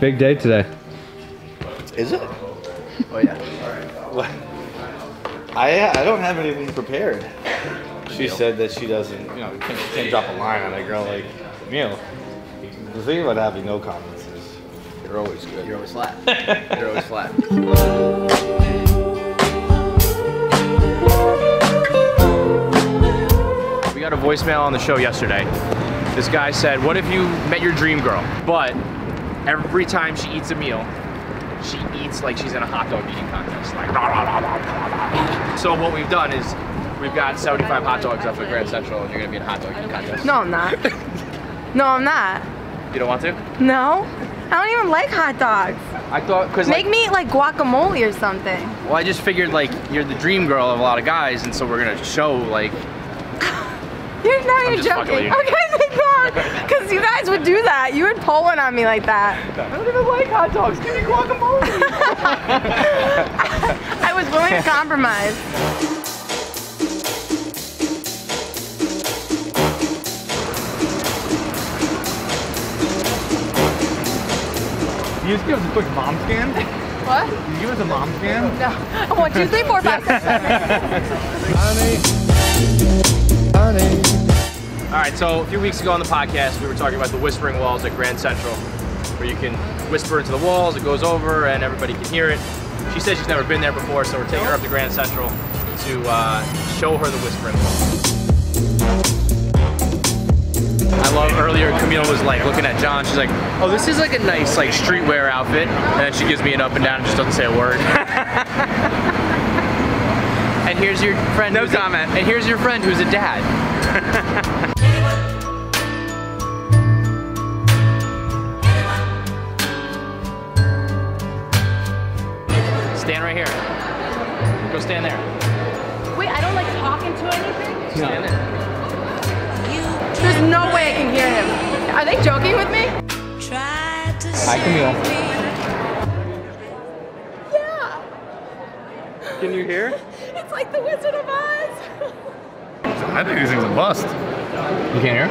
Big day today. Is it? Oh yeah. What? I I don't have anything prepared. She said that she doesn't, you know, you can't, you can't drop a line on a girl like Neil. The thing about having no comments is you're always good. You're always flat. You're always flat. We got a voicemail on the show yesterday. This guy said, what if you met your dream girl, but every time she eats a meal, she eats like she's in a hot dog eating contest. Like, rah, rah, rah, so what we've done is we've got 75 hot dogs up at Grand Central and you're gonna be in a hot dog eating contest. No, I'm not. no, I'm not. You don't want to? No? I don't even like hot dogs. I thought, cause Make like, me eat like guacamole or something. well I just figured like you're the dream girl of a lot of guys and so we're gonna show like, You're now you're joking. you. Okay, thank God. Because you guys would do that. You would pull one on me like that. I don't even like hot dogs, give me guacamole. I was willing to compromise. You just give us a quick mom scan? What? You give us a mom scan? No. One, two, three, four, five, six, seven. All right, so a few weeks ago on the podcast, we were talking about the whispering walls at Grand Central, where you can whisper into the walls, it goes over, and everybody can hear it. She said she's never been there before, so we're taking her up to Grand Central to uh, show her the whispering wall. I love earlier Camille was like looking at John, she's like, oh, this is like a nice like streetwear outfit, and then she gives me an up and down and just doesn't say a word. and here's your friend No comment. and here's your friend who's a dad. Stand right here. Go stand there. Wait, I don't like talking to anything? Stand there. There's no way I can hear him. Are they joking with me? Hi, Camille. Yeah. Can you hear? It's like the Wizard of Oz. I think these things are bust. You can't hear?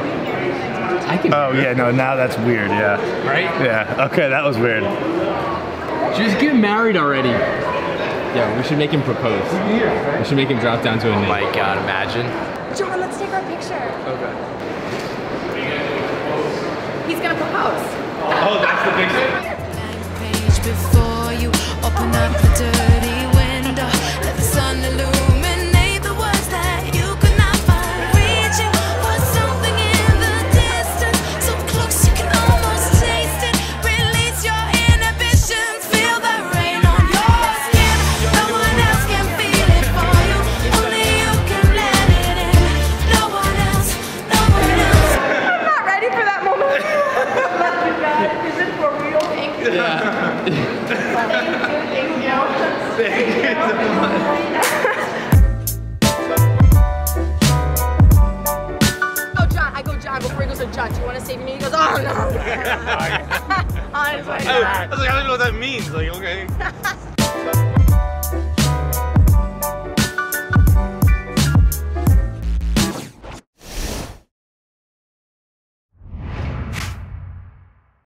I can. Oh yeah, no, now that's weird. Yeah. Right? Yeah. Okay, that was weird. Just get married already. Yeah, we should make him propose. We should make him drop down to a knee. Oh my God, imagine. John, let's take our picture. Okay. He's gonna propose. Oh, that's the big real? Thank you. Thank you. Oh, John, I go, John, before he goes to John, do you want to save me? He goes, oh, no. Honestly, I was like, I don't even know what that means. Like, okay.